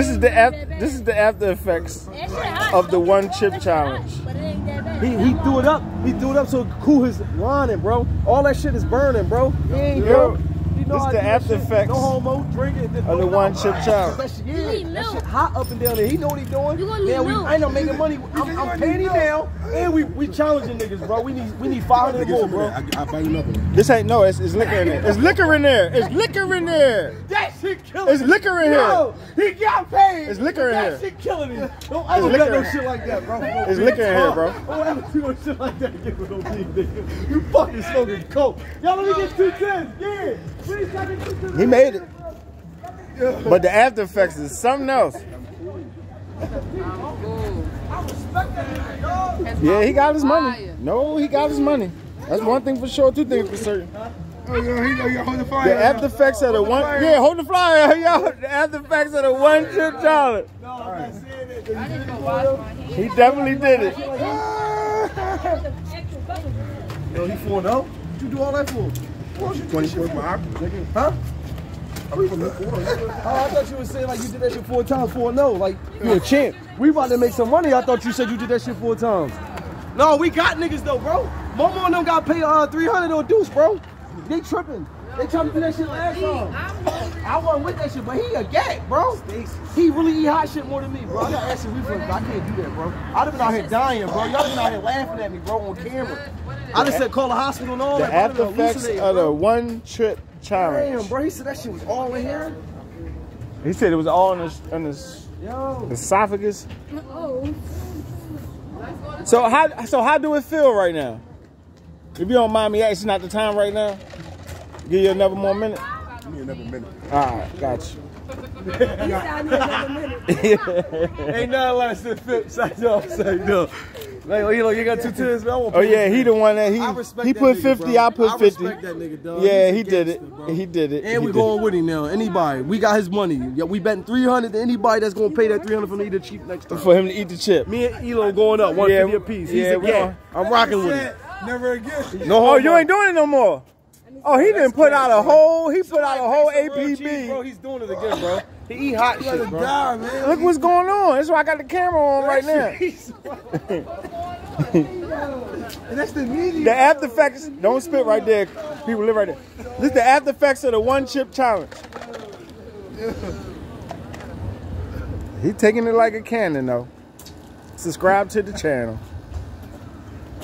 This is the after, this is the after effects of the one chip challenge. He, he threw it up. He threw it up so it could cool his lining, bro. All that shit is burning, bro. He ain't Yo, yo. You know this how the I do that after shit. effects No homo, drink it. of the one chip challenge. That shit, yeah, that shit hot up and down there. He know what he doing. You gonna need Man, we. I ain't no making money. I'm, I'm paying him now, and we we challenging niggas, bro. We need we need 500 more, bro. I, I buy you another one. This ain't no, it's, it's liquor in there. It's liquor in there. It's liquor in there. That shit killing It's me. liquor in Yo, he got paid. It's liquor in that here. shit killing me. Don't ever liquor do no shit like that, bro. It's liquor in here, bro. Don't ever do no shit like that. Give it no big nigga. You fucking smoking coke. Y'all let me get two tens. Yeah. Please got me two tens. He made it. But the after effects is something else. Yeah, he got his money. No, he got his money. That's one thing for sure. Two things for certain. Oh, yeah, he know you're holding. The after effects of the one, yeah, hold the flyer, yo. The after effects of the one chip challenge. He definitely did it. Yo, he 4 0? What you do all that for? 24 my. Huh? I'm from the quarter. Oh, I thought you were saying like you did that shit four times, four no. Like you a champ. We about to make some money. I thought you said you did that shit four times. No, we got niggas though, bro. Momo and them got paid uh 300 on Deuce, bro. They tripping. They tried to do that shit last time. I wasn't with that shit, but he a gat, bro. He really eat hot shit more than me, bro. I got acid reflux, I can't do that, bro. I'd have been out here dying, bro. Y'all been out here laughing at me, bro, on camera. I just said call the hospital and all The that. bro. I after done effects of the one chip challenge. Damn, bro. He said that shit was all in here. He said it was all in his, in his Yo. esophagus. Oh. So how so how do it feel right now? If you don't mind me asking, not the time right now. Give you another more minute. Give me another minute. All right, got you. Ain't nothing less than fit. Say no, say no. Like, oh, you know, you got two tens, man. I won't Oh yeah, he the one that he I respect he that put nigga, 50, bro. I put I 50. that nigga, dog. Yeah, He's he did it. bro. He did it. And we going it. with him now. Anybody, we got his money. Yeah, we betting 300 to anybody that's gonna pay that 300 for me to cheap next time. for him to eat the chip. Me and Elo going up 150 Yeah, a piece. He's yeah, a we yeah. I'm rocking with him. Never again. No, Oh, you ain't doing it no more. Oh, he didn't put out a whole. He put out a whole Real cheese, bro. APB. He's doing it again, bro. He eat hot shit, bro. Die. Look what's going on. That's why I got the camera on right now. And that's the media. The after effects. Don't spit right there. People live right there. This is the after effects of the one chip challenge. He taking it like a cannon though. Subscribe to the channel.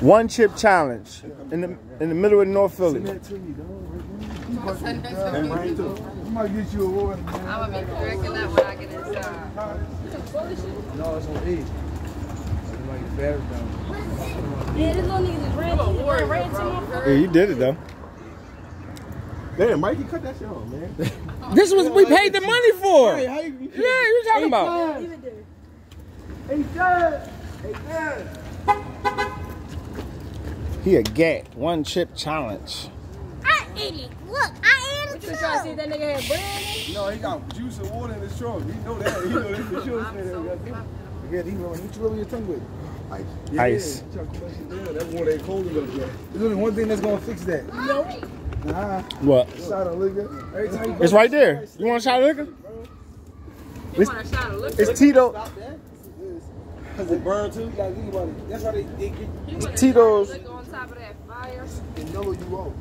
One chip challenge in the in the middle of North Philly. You might get you a woman. I'm gonna be drinking that when I get inside. No, it's on eight. Yeah, this little nigga just ran, he ran, ran to my Yeah, he did it though. Damn, Mikey, cut that shit off, man. This was we paid the money for. Hey, Yeah, how you, you you talking about? Leave it there. Hey, Dad. Hey, Dad. He a gat. One chip challenge. I ate it. Look, I am You just trying to see if that nigga had bread in it? No, he got juice and water in his trunk. You know that. You know that for sure. Yeah, he rolling. What you rolling your tongue with? Ice. Yeah, Ice. Yeah, try to cool that shit down. That water ain't cold enough yet. There's only one thing that's gonna fix that. Nope. Nah, What? shot of liquor. Every time you It's right there. You want a shot of liquor? You want a shot of liquor? It's Tito. Cause it burn too. You gotta think about it. That's why they, they get. You want a Tito's. shot of liquor on top of that fire? in yellow, you won't.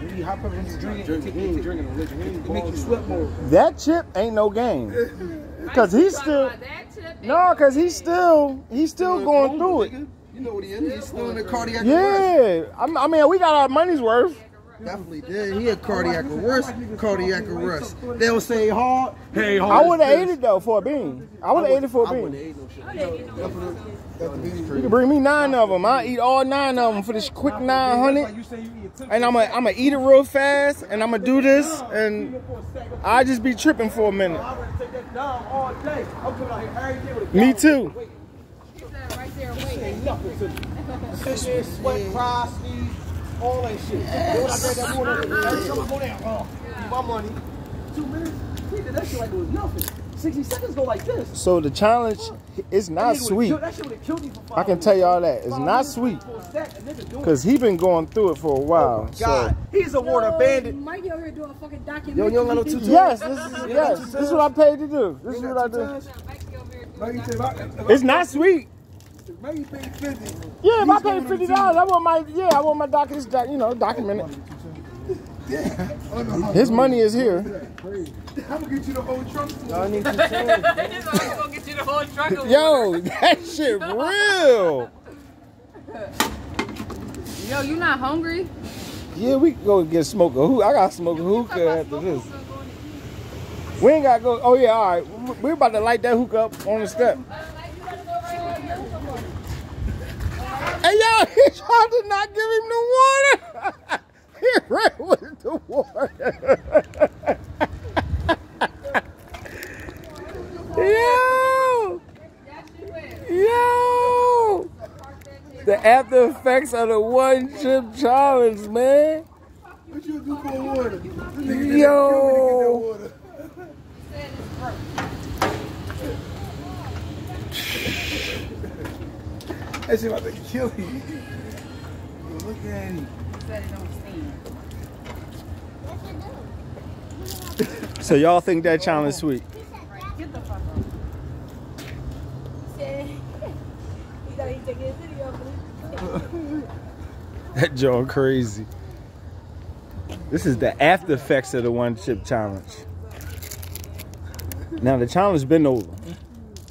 You need hot pepper when you drink it. Drinking, drinking no. It make you sweat more. That chip ain't no game. Cause he's still about that chip? no, cause he's still he's still going through it. You know what he is. He's still in the cardiac. Yeah, I mean we got our money's worth. Definitely did. He had cardiac oh, arrest. Cardiac arrest. They'll say hard. Hey, hard. I would have ate it though for a bean. I would have ate it for a I wouldn't bean. ate no shit. You can bring me nine of them. I eat all nine of them for this quick nine hundred. You say you eat a And I'm gonna I'm gonna eat it real fast, and I'm gonna do this, and I just be tripping for a minute. I would take that down all day. I'm coming out here every day with a Me too. He said right there waiting. Ain't nothing to me. Sit sweat, cry, sneeze, all that shit. Then when I grab that water, every time I go down, oh, need my money. Two minutes? He did that shit like it was nothing. 60 seconds go like this. So the challenge is not nigga sweet. killed- That shit would have killed you for I can tell y'all that. It's not sweet. Cause he been going through it for a while. Oh God, he's a water Yo, bandit. Mikey over here doing a fucking documentary. Yo, you don't got no So, two yes, this is yes. This is what I paid to do. This is what I do. Maggie said, if I- It's not sweet. Maggie paid 50. Yeah, if I paid fifty dollars, I want my yeah, I want my document, you know, documented. His money is here. I'm gonna get you the whole trunk. Y'all need change. Gonna get you the whole truck Yo, that shit real. Yo, you not hungry? Yeah, we can go get smoke a hookah. I got smoke a hookah after this. We ain't gotta go. Oh yeah, all right. We're about to light that hookah up on the step. Hey yo, he tried to not give him the water. he ran with the water. yo, yo. The after effects of the one chip challenge, man. What you do for water? Yo. That shit about to kill you. Look at him. So y'all think that challenge is sweet? That Joe crazy. This is the after effects of the one chip challenge. Now the challenge been over.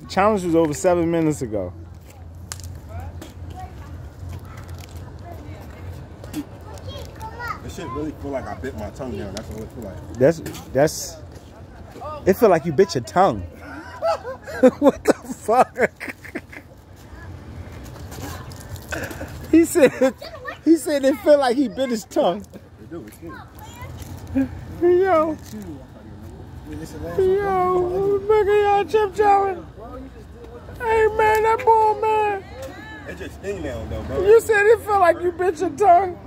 The challenge was over seven minutes ago. This shit really feel like I bit my tongue down. That's what it feel like. That's that's. It feel like you bit your tongue. what the fuck? he said. He said it felt like he bit his tongue. It do, it's. Yo, yo, look at y'all chip challenge. Hey man, that ball man. It just now though, bro. You said it felt like you bit your tongue.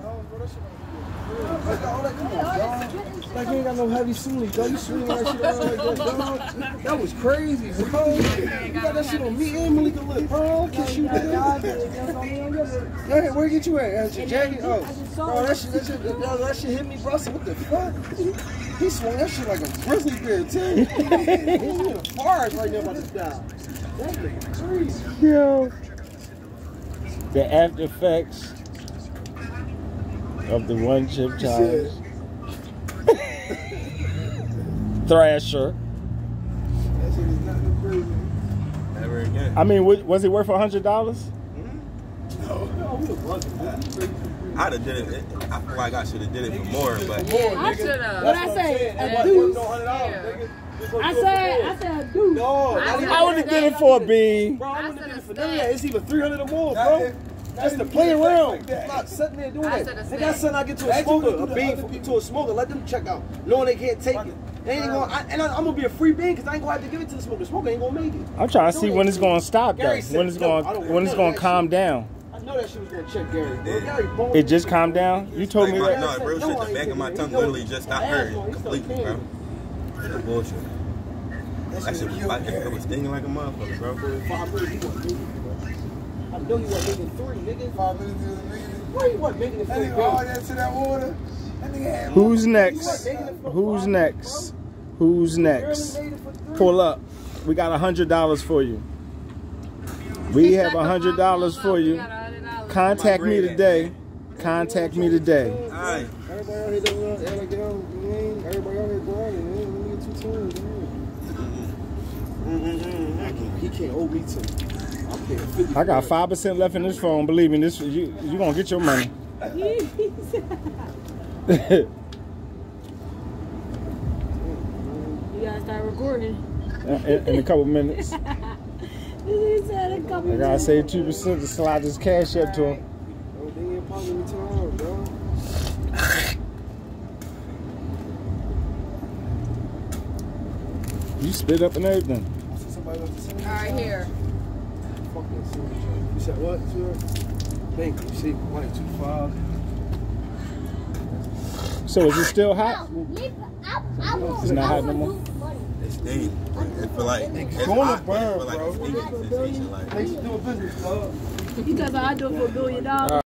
Like you ain't got no heavy swing, dog. You swinging that shit around like that, dog. That was crazy, bro. You got that shit on me and Malika Lip, bro. Kiss you, nigga. Hey, where get you at? At your jacket? Oh, bro, oh, that shit, that shit, that, that shit hit me, bro. I said, what the fuck? He swung that shit like a grizzly bear, too. He's in a forest right now about to die. That nigga crazy. Yo. The after effects of the one chip challenge. Thrasher. That shit is not no crazy. Never again. I mean, was it worth a hundred dollars? I'd have did it. it- I feel like I should have did it for more, but I should have. What I say? A deuce. Yeah. I said, I said a deuce. No, I I would have did it for a bean. Bro, I wouldn't have did it for a none that. It's either 300 or more, bro. If- That's not the if play around. like that. I'm not sitting there doing I that. said a They got snake. something I get to a smoker, a bean other for, people. to a smoker. Let them check out, knowing they can't take it. They ain't gonna, I, and I, I'm gonna be a free bean because I ain't gonna have to give it to the smoker. The smoker ain't gonna make it. I'm trying to see when it's gonna stop though. Said When it's no, gonna when it's gonna calm shit. down. I know that shit was gonna check Gary. Bro. Gary boned It just calmed down. You told like me my, that. no, real shit. The back of my tongue literally just stopped hurting completely, bro. That's bullshit. That shit was it was stinging like a motherfucker, bro. Five minutes, he wasn't making it, bro. I know he wasn't making three, nigga. Five minutes to the nigga. Why he wasn't making it That nigga all that to that water. That nigga had Who's next? Who's next? Who's next? Pull up. We got a hundred dollars for you. We have a hundred dollars for you. Contact me today. Contact me today. Alright. Everybody out here doing act like they don't, everybody out here grinding, man. Let me get two times, man. Mm-hmm. Mm-hmm. He can't owe me two. I'm paying 50. I got five percent left in this phone. Believe me, this you you gonna get your money. You gotta start recording. in, in a couple minutes. Said a couple I gotta save two percent to slide this cash up to him. Everything in pocket with time, bro. You spit up and everything. Somebody left the same. All right, here. Fuck that. You said what, sir? Thank you. See, one, two, five. So is it still hot? It's not hot no more. It's stinging. It feel like it's gonna hot, but it burn, feel like bro. a stinging sensation. Like Thanks for doing business, dog. Because I do it for a billion dollars.